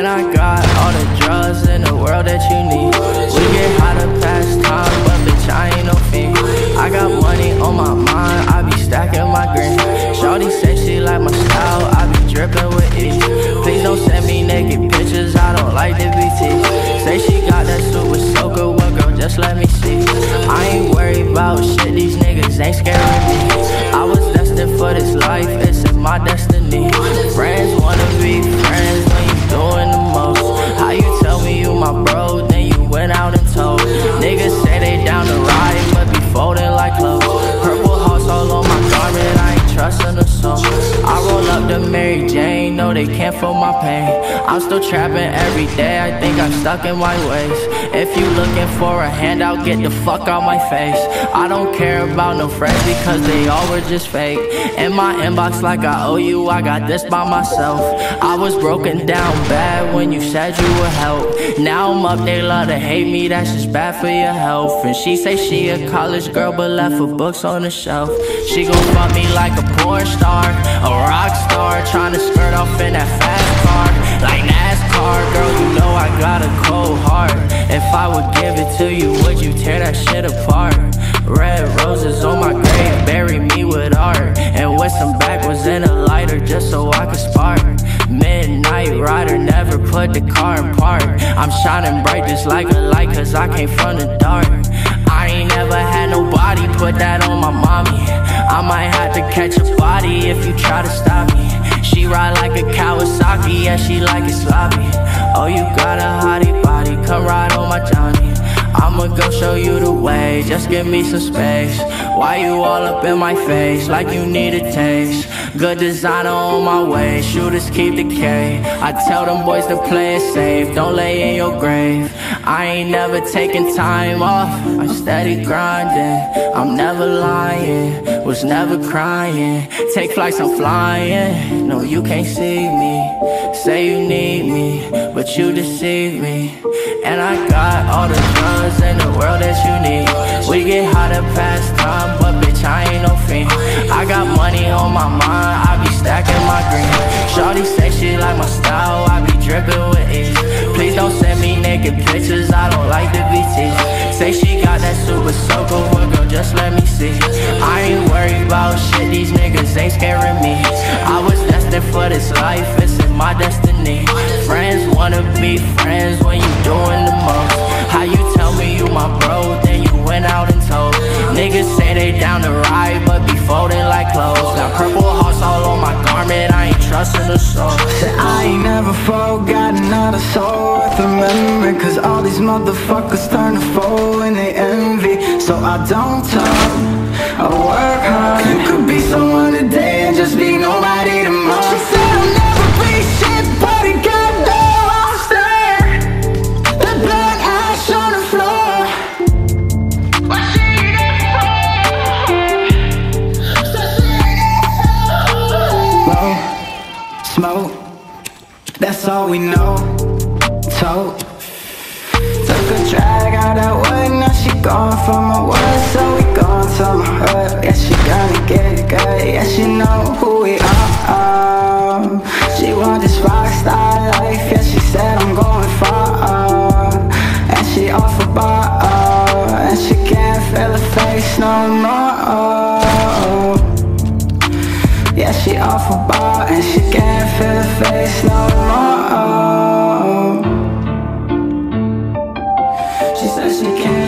And I got all the drugs in the world that you need. We get high to pass time, but bitch, I ain't no fee. I got money on my mind, I be stacking my green. Shawty say she like my style, I be dripping with ease Please don't send me naked pictures, I don't like the BT Say she got that super soaker, well girl, just let me see. I ain't worried about shit, these niggas ain't scared feel my pain. I'm still trapping every day, I think I'm stuck in my ways. If you looking for a handout, get the fuck out my face. I don't care about no friends because they all were just fake. In my inbox, like I owe you, I got this by myself. I was broken down bad when you said you would help. Now I'm up, they love to hate me, that's just bad for your health. And she say she a college girl, but left her books on the shelf. She gon' fuck me like a porn star, give it to you, would you tear that shit apart? Red roses on my grave, bury me with art. And with some backwards and a lighter, just so I could spark. Midnight rider, never put the car in park. I'm shining bright just like a light, cause I came from the dark. I ain't never had nobody put that on my mommy. I might have to catch a body if you try to stop me. She ride like a Kawasaki, yeah, she like just give me some space. Why you all up in my face, like you need a taste? Good designer on my way, shooters keep the K. I tell them boys to play it safe, don't lay in your grave. I ain't never taking time off, I'm steady grinding. I'm never lying, was never crying. Take flights, I'm flying. No, you can't see me. Say you need me, but you deceive me. And I got all the drugs in the world that you need. We get high to pass time, but bitch, I ain't no fiend. I got money on my mind, I be stacking my green. Shorty say she like my style, I be dripping with it Please don't send me naked pictures, I don't like the BTs. Say she got that super soaker, well girl, just let me see. I ain't worried about shit, these niggas ain't scaring me. I was destined for this life, it's in my destiny. Friends wanna be friends when you doing the most. How you ain't soul. Said I ain't never forgotten not a soul worth remembering Cause all these motherfuckers turn to foe and they envy So I don't talk, I work hard You could be someone today and just be nobody tomorrow all we know. Tote, took a drag out that wood, now she gone from my word, so we gone to my hood. Yeah, she gonna get Yeah, she off a ball and she can't feel the face no more. She said she can't